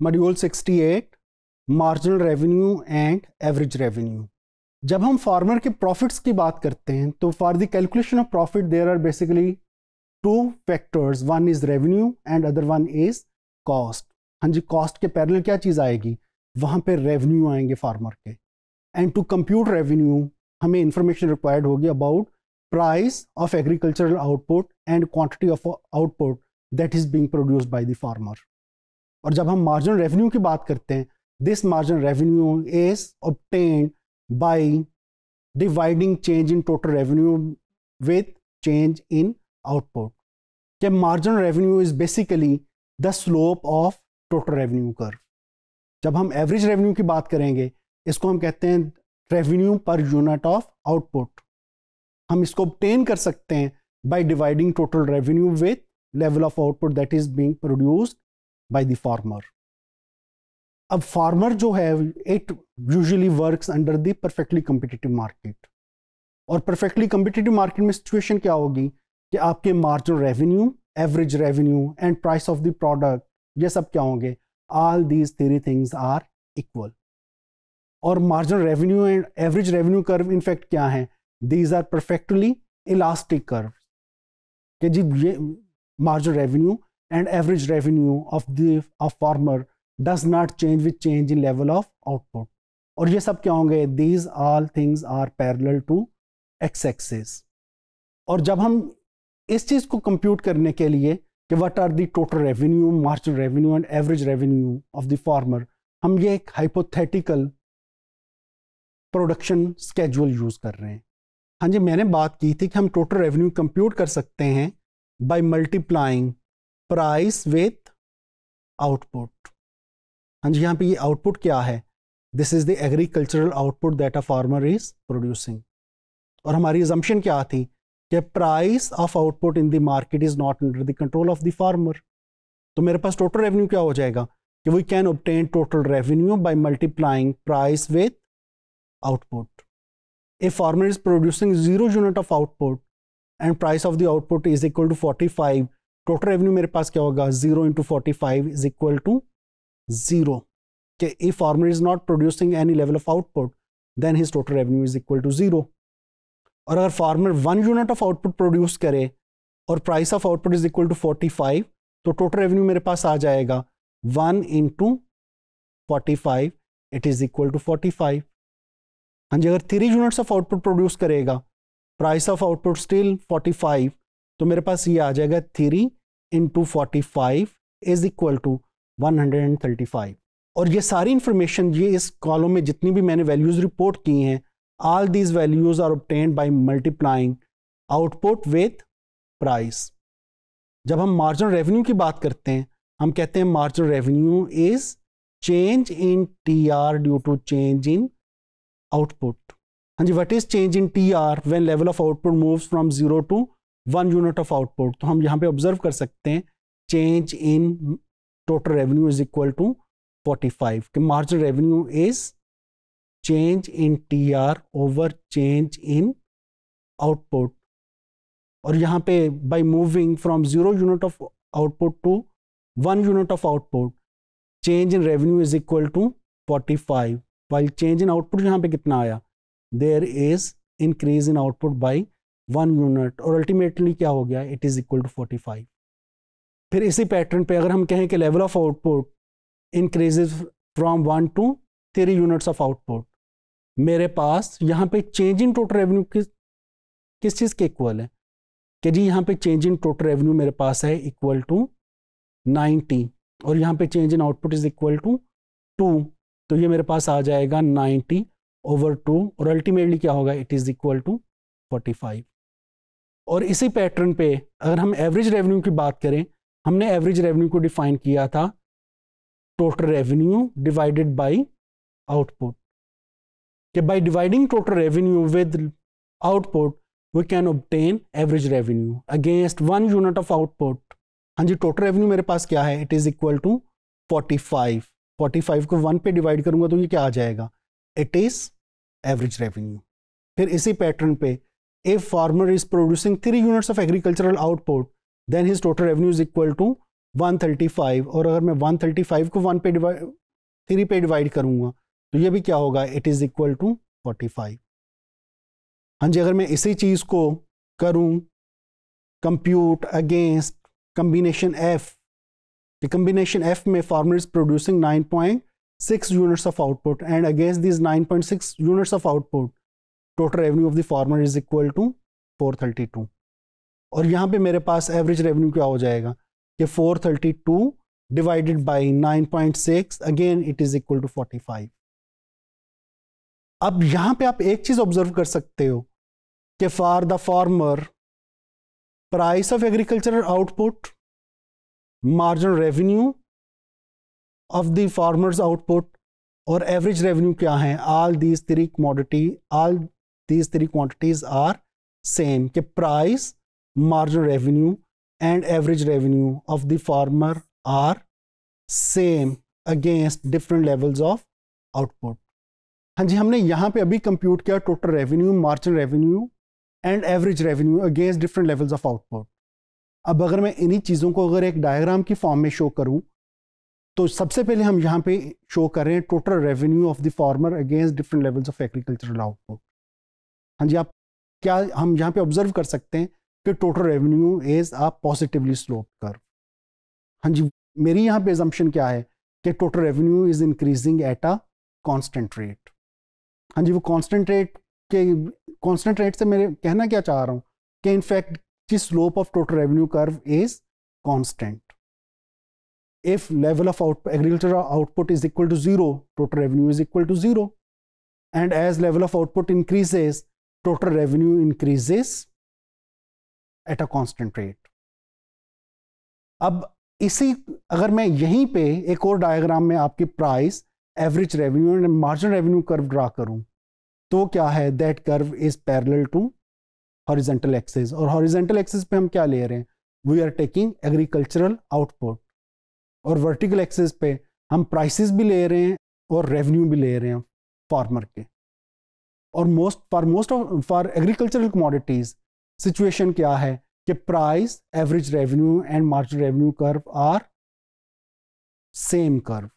Module 68 marginal revenue and average revenue जब हम farmer के प्रॉफिट्स की बात करते हैं तो for the calculation of profit there are basically two factors one is revenue and other one is cost हाँ जी कॉस्ट के पैरल क्या चीज़ आएगी? वहाँ पे रेवेन्यू आएँगे फार्मर के. एंड टू कंप्यूट रेवेन्यू हमें इंफॉर्मेशन रिक्वायर्ड होगी about price of agricultural output and quantity of output that is being produced by the farmer और जब हम मार्जिन रेवेन्यू की बात करते हैं this margin revenue is obtained by dividing change in total revenue with change in output कि margin revenue is basically the slope of total revenue कर जब हम एवरेज रेवेन्यू की बात करेंगे, इसको हम कहते हैं revenue per unit of output हम इसको obtain कर सकते हैं by dividing total revenue with level of output that is being produced by the farmer. अब फार्मर जो है it usually works under the perfectly competitive market और परफेक्टली कम्पिटिटिव मार्केट में सिचुएशन क्या होगी? कि आपके marginal revenue average revenue and price of the product ये सब क्या होंगे? All these three things are equal और marginal revenue and average revenue curve in fact क्या है? These are perfectly elastic curve कि जी, ये marginal revenue and average revenue of the, of farmer does not change with change in level of output. और ये सब क्या होंगे? These all things are parallel to x axis और जब हम इस चीज़ को कंप्यूट करने के लिए कि what are the total revenue marginal revenue and average revenue of the farmer हम ये एक हाइपोथेटिकल प्रोडक्शन स्केजुअल यूज़ कर रहे हैं। हाँ जी, मैंने बात की थी कि हम टोटल रेवेन्यू कंप्यूट कर सकते हैं by multiplying price with output. हाँ जी, यहाँ पे ये आउटपुट क्या है? This is the agricultural output that a farmer is producing और हमारी एजम्पन क्या थी? कि price of output in the market is not under the control of the farmer तो मेरे पास टोटल रेवेन्यू क्या हो जाएगा? कि we can obtain total revenue by multiplying price with output a farmer is producing zero unit of output and price of the output is equal to forty five total revenue मेरे पास क्या होगा? Zero into forty five is equal to zero कि if farmer is not producing any level of output then his total revenue is equal to zero और अगर farmer one unit of output produce करे और price of output is equal to forty five तो total revenue मेरे पास आ जाएगा one into forty five it is equal to forty five हाँ जी, अगर three units of output produce करेगा price of output still forty five तो मेरे पास ये आ जाएगा three into forty five is equal to one hundred and thirty five और ये सारी इंफॉर्मेशन ये इस कॉलम में जितनी भी मैंने वैल्यूज़ रिपोर्ट की हैं all these values are obtain by multiplying output with price जब हम मार्जिनल रेवेन्यू की बात करते हैं, हम कहते हैं marginal revenue is change in T R due to change in output हाँ जी what is change in T R when level of output move from zero to one unit of output तो हम यहाँ पे ऑब्ज़र्व कर सकते हैं change in total revenue is equal to forty five कि marginal revenue is change in T R over change in output और यहाँ पे by moving from zero unit of output to one unit of output change in revenue is equal to forty five while change in output यहाँ पे कितना आया? There is increase in output by one unit, और ultimately क्या हो गया? It is equal to forty five फिर इसी पैटर्न पे अगर हम कहें कि level of output increases from one to three units of output मेरे पास यहाँ पे चेंज इन टोटल रेवेन्यू किस किस चीज़ के इक्वल है? कि जी यहाँ पे चेंज इन टोटल रेवेन्यू मेरे पास है इक्वल टू नाइन्टी और यहाँ पे change in output is equal to two तो ये मेरे पास आ जाएगा नाइन्टी ओवर टू और अल्टीमेटली क्या होगा? It is equal to forty five और इसी पैटर्न पे अगर हम एवरेज रेवेन्यू की बात करें, हमने एवरेज रेवेन्यू को डिफाइन किया था total revenue divided by output कि by dividing total revenue with output we can obtain average revenue against one unit of output हाँ जी टोटल रेवेन्यू मेरे पास क्या है? It is equal to forty five forty five को one पे divide करूँगा तो ये क्या आ जाएगा? इट इज़ एवरेज रेवेन्यू फिर इसी पैटर्न पे if farmer is producing 3 units of agricultural output, then his total revenue is equal to 135 और अगर मैं 135 को वन पे डिवाइड थ्री पे डिवाइड करूँगा तो ये भी क्या होगा? इट इज़ इक्वल टू 45 हाँ जी, अगर मैं इसी चीज़ को करूँ compute against combination F combination F में farmer is producing 9.6 units of output and against this 9.6 units of output total revenue of the farmer is equal to 432 और यहाँ पे मेरे पास एवरेज रेवेन्यू क्या हो जाएगा? कि 432 divided by 9.6 again it is equal to 45 अब यहाँ पे आप एक चीज़ ऑब्ज़र्व कर सकते हो कि for the farmer price of agricultural output marginal revenue of the farmers output और एवरेज रेवेन्यू क्या है? All these three commodity all these three quantities are same कि price marginal revenue and average revenue of the farmer are same against different levels of output. हाँ जी, हमने यहाँ पे अभी compute किया total revenue marginal revenue and average revenue against different levels of output अब अगर मैं इन्हीं चीज़ों को अगर एक डायग्राम की फॉर्म में शो करूँ तो सबसे पहले हम यहाँ पे शो कर रहे हैं total revenue of the farmer against different levels of agricultural output हाँ जी, आप क्या हम यहाँ पे ऑब्ज़र्व कर सकते हैं कि total revenue is a positively slope कर हाँ जी, मेरी यहाँ पे एजम्पन क्या है कि total revenue is increasing at a constant rate हाँ जी, वो कांस्टेंट रेट के कांस्टेंट रेट से मेरे कहना क्या चाह रहा हूँ कि इनफैक्ट की slope of total revenue curve is constant if level of out agricultural output is equal to zero, total revenue is equal to zero and as level of output increases total revenue increases at a constant rate अब इसी, अगर मैं यहीं पे एक और diagram में आपकी price average revenue and marginal revenue curve draw करूँ तो क्या है? That curve is parallel to horizontal axis और हॉरिजेंटल एक्सिस पे हम क्या ले रहे हैं? We are taking agricultural output और वर्टिकल एक्सिस पे हम प्राइसेस भी ले रहे हैं और रेवेन्यू भी ले रहे हैं फार्मर के. और most for most of for agricultural commodities situation क्या है? कि price average revenue and marginal revenue curve are same curve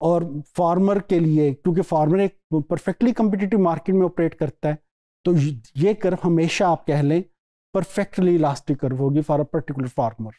और फार्मर के लिए, क्योंकि फार्मर एक परफेक्टली कम्पिटिटिव मार्केट में ऑपरेट करता है तो ये कर्व हमेशा आप कह लें परफेक्टली इलास्टिक कर्व होगी फॉर अ पर्टिकुलर फार्मर